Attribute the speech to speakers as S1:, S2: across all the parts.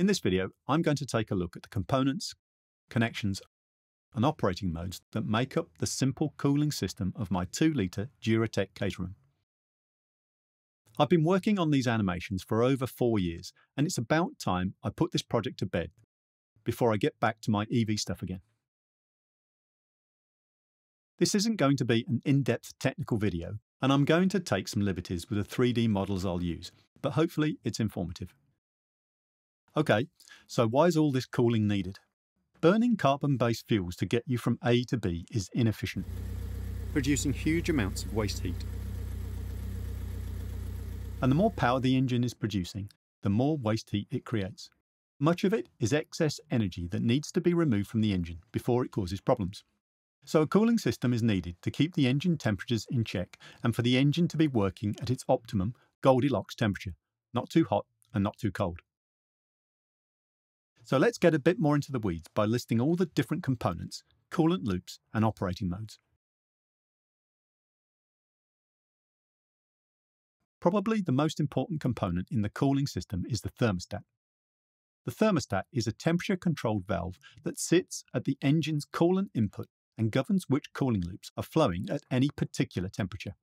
S1: In this video, I'm going to take a look at the components, connections, and operating modes that make up the simple cooling system of my 2-litre Duratec Caterham. I've been working on these animations for over four years, and it's about time I put this project to bed before I get back to my EV stuff again. This isn't going to be an in-depth technical video, and I'm going to take some liberties with the 3D models I'll use, but hopefully it's informative. Okay, so why is all this cooling needed? Burning carbon-based fuels to get you from A to B is inefficient, producing huge amounts of waste heat. And the more power the engine is producing, the more waste heat it creates. Much of it is excess energy that needs to be removed from the engine before it causes problems. So a cooling system is needed to keep the engine temperatures in check and for the engine to be working at its optimum Goldilocks temperature, not too hot and not too cold. So let's get a bit more into the weeds by listing all the different components, coolant loops and operating modes. Probably the most important component in the cooling system is the thermostat. The thermostat is a temperature controlled valve that sits at the engine's coolant input and governs which cooling loops are flowing at any particular temperature.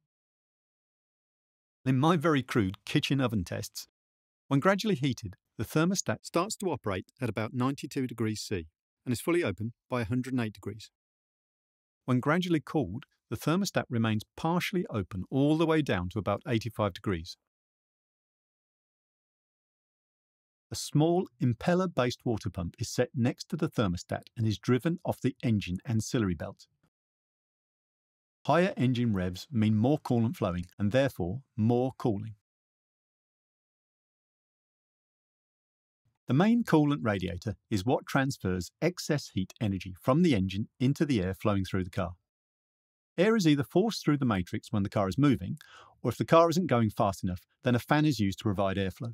S1: In my very crude kitchen oven tests, when gradually heated, the thermostat starts to operate at about 92 degrees C and is fully open by 108 degrees. When gradually cooled, the thermostat remains partially open all the way down to about 85 degrees. A small impeller-based water pump is set next to the thermostat and is driven off the engine ancillary belt. Higher engine revs mean more coolant flowing and therefore more cooling. The main coolant radiator is what transfers excess heat energy from the engine into the air flowing through the car. Air is either forced through the matrix when the car is moving, or if the car isn't going fast enough, then a fan is used to provide airflow.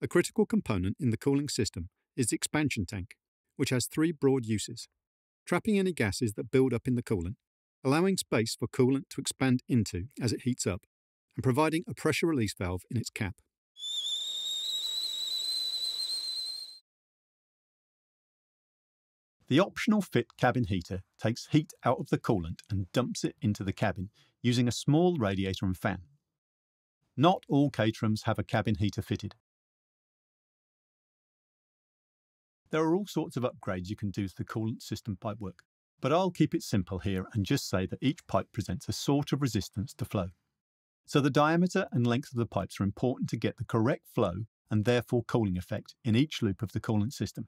S1: A critical component in the cooling system is the expansion tank, which has three broad uses trapping any gases that build up in the coolant, allowing space for coolant to expand into as it heats up, and providing a pressure release valve in its cap. The optional fit cabin heater takes heat out of the coolant and dumps it into the cabin using a small radiator and fan. Not all Caterhams have a cabin heater fitted. There are all sorts of upgrades you can do to the coolant system pipework, but I'll keep it simple here and just say that each pipe presents a sort of resistance to flow. So the diameter and length of the pipes are important to get the correct flow and therefore cooling effect in each loop of the coolant system.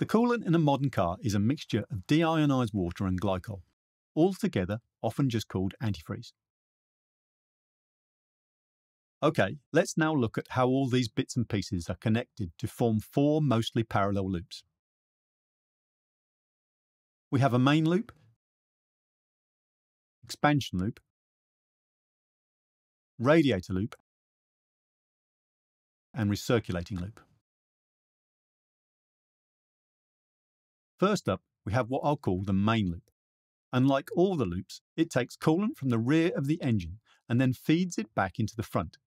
S1: The coolant in a modern car is a mixture of deionized water and glycol, all together often just called antifreeze. OK, let's now look at how all these bits and pieces are connected to form four mostly parallel loops. We have a main loop, expansion loop, radiator loop, and recirculating loop. First up, we have what I'll call the main loop. Unlike all the loops, it takes coolant from the rear of the engine and then feeds it back into the front,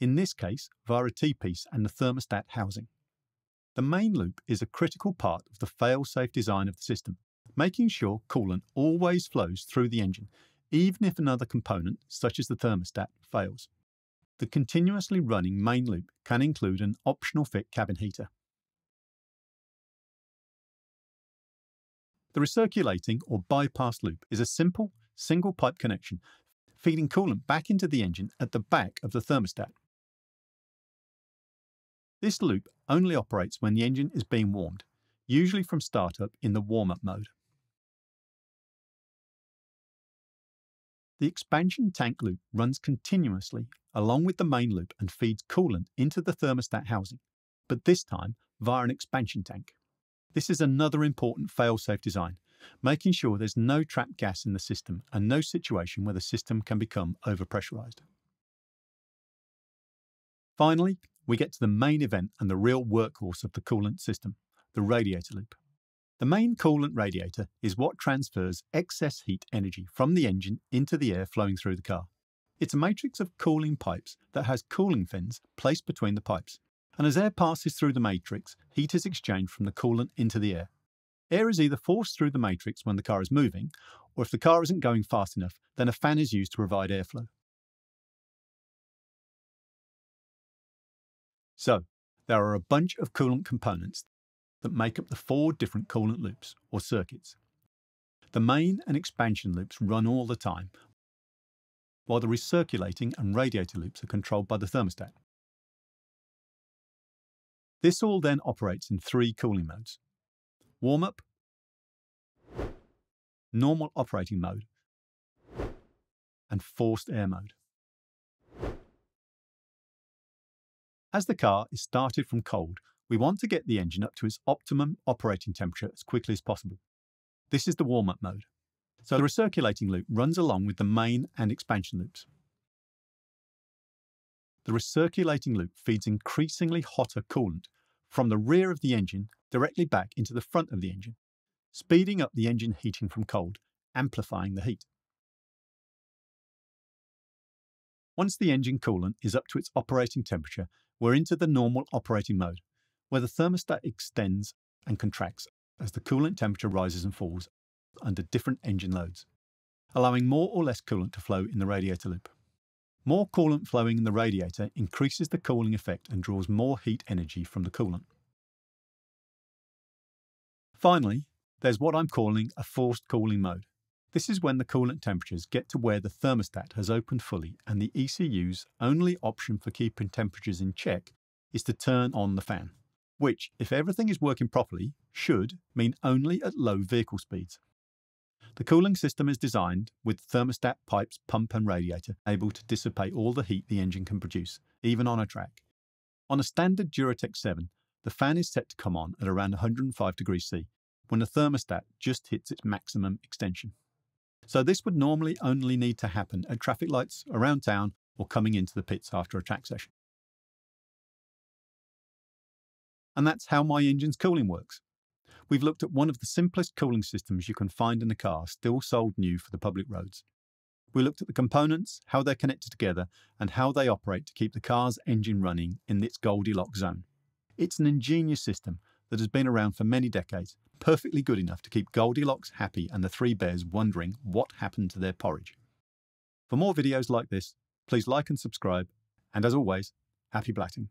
S1: in this case via a T-piece and the thermostat housing. The main loop is a critical part of the fail-safe design of the system, making sure coolant always flows through the engine, even if another component, such as the thermostat, fails. The continuously running main loop can include an optional fit cabin heater. The recirculating or bypass loop is a simple, single pipe connection feeding coolant back into the engine at the back of the thermostat. This loop only operates when the engine is being warmed, usually from startup in the warm-up mode. The expansion tank loop runs continuously along with the main loop and feeds coolant into the thermostat housing, but this time via an expansion tank. This is another important fail-safe design, making sure there's no trapped gas in the system and no situation where the system can become overpressurized. Finally, we get to the main event and the real workhorse of the coolant system, the radiator loop. The main coolant radiator is what transfers excess heat energy from the engine into the air flowing through the car. It's a matrix of cooling pipes that has cooling fins placed between the pipes. And as air passes through the matrix, heat is exchanged from the coolant into the air. Air is either forced through the matrix when the car is moving, or if the car isn't going fast enough, then a fan is used to provide airflow. So, there are a bunch of coolant components that make up the four different coolant loops, or circuits. The main and expansion loops run all the time, while the recirculating and radiator loops are controlled by the thermostat. This all then operates in three cooling modes warm up, normal operating mode, and forced air mode. As the car is started from cold, we want to get the engine up to its optimum operating temperature as quickly as possible. This is the warm-up mode. So the recirculating loop runs along with the main and expansion loops. The recirculating loop feeds increasingly hotter coolant from the rear of the engine directly back into the front of the engine, speeding up the engine heating from cold, amplifying the heat. Once the engine coolant is up to its operating temperature, we're into the normal operating mode, where the thermostat extends and contracts as the coolant temperature rises and falls under different engine loads, allowing more or less coolant to flow in the radiator loop. More coolant flowing in the radiator increases the cooling effect and draws more heat energy from the coolant. Finally, there's what I'm calling a forced cooling mode. This is when the coolant temperatures get to where the thermostat has opened fully and the ECU's only option for keeping temperatures in check is to turn on the fan, which, if everything is working properly, should mean only at low vehicle speeds. The cooling system is designed with thermostat pipes, pump and radiator able to dissipate all the heat the engine can produce, even on a track. On a standard Duratec 7, the fan is set to come on at around 105 degrees C, when the thermostat just hits its maximum extension. So this would normally only need to happen at traffic lights around town or coming into the pits after a track session. And that's how my engine's cooling works. We've looked at one of the simplest cooling systems you can find in a car still sold new for the public roads. We looked at the components, how they're connected together, and how they operate to keep the car's engine running in its Goldilocks zone. It's an ingenious system that has been around for many decades, perfectly good enough to keep Goldilocks happy and the three bears wondering what happened to their porridge. For more videos like this, please like and subscribe, and as always, happy blatting.